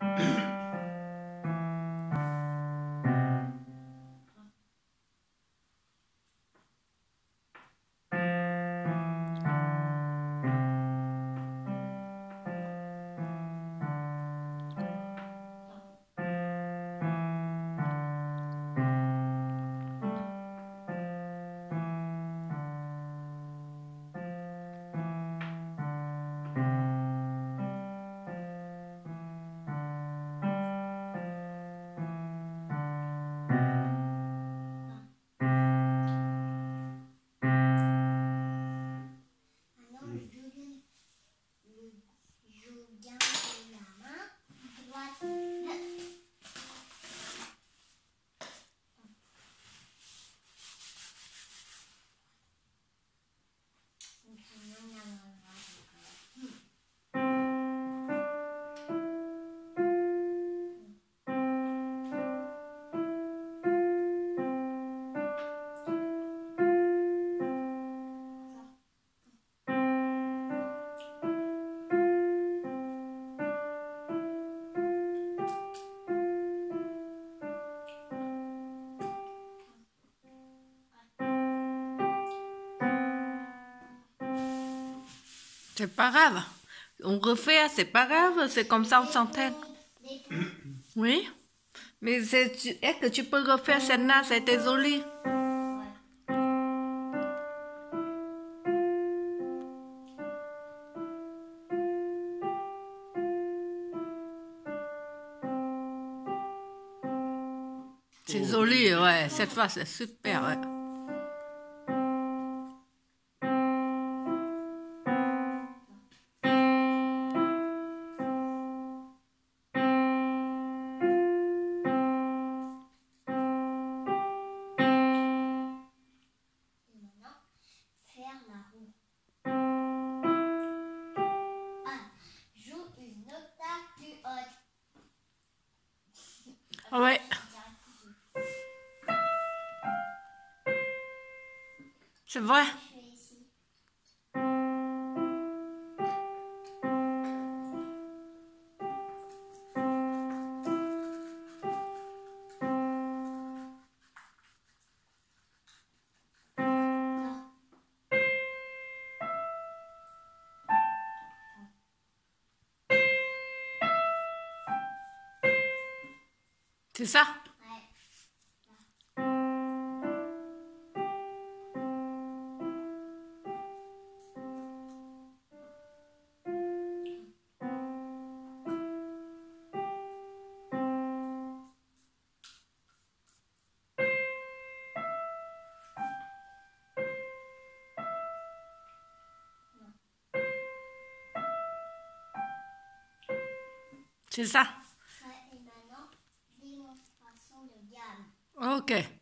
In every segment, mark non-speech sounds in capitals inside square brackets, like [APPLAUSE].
Mm-hmm. C'est pas grave. On refait, c'est pas grave, c'est comme ça on s'entraîne. Des [COUGHS] Oui. Mais c'est, est-ce que tu peux refaire celle-là, c'était joli. C'est joli, ouais. Cette fois, c'est super, ouais. Je ici. C'est ça? C'est ça. Et maintenant, démonstration de gamme. Ok.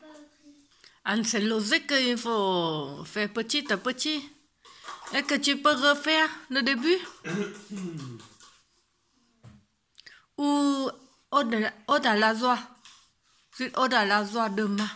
Pas appris. Anne, c'est logique qu'il faut faire petit à petit. Est-ce que tu peux refaire le début? Ou ode à la joie ode à la joie demain.